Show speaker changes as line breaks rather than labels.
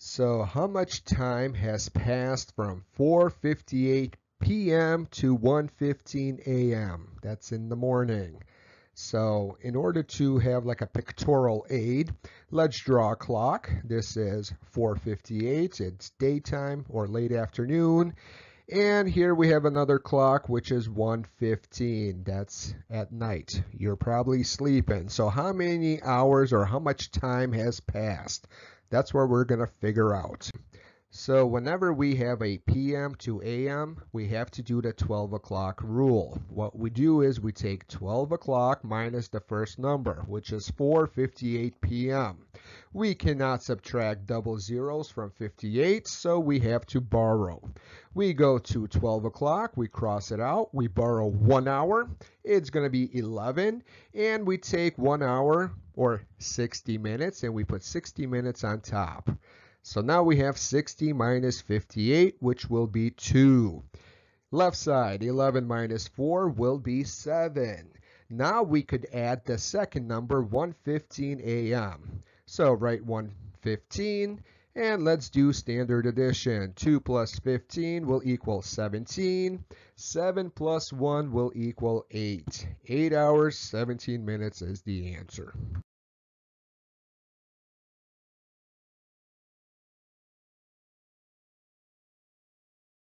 So how much time has passed from 4:58 p.m. to 1:15 a.m.? That's in the morning. So in order to have like a pictorial aid, let's draw a clock. This is 4:58. It's daytime or late afternoon. And here we have another clock, which is 1.15. That's at night. You're probably sleeping. So how many hours or how much time has passed? That's where we're going to figure out. So whenever we have a PM to AM, we have to do the 12 o'clock rule. What we do is we take 12 o'clock minus the first number, which is 4.58 PM. We cannot subtract double zeros from 58, so we have to borrow. We go to 12 o'clock, we cross it out, we borrow one hour, it's going to be 11, and we take one hour or 60 minutes and we put 60 minutes on top. So now we have 60 minus 58, which will be 2. Left side, 11 minus 4 will be 7. Now we could add the second number, 115 a.m. So write 115, and let's do standard addition. 2 plus 15 will equal 17. 7 plus 1 will equal 8. 8 hours, 17 minutes is the answer.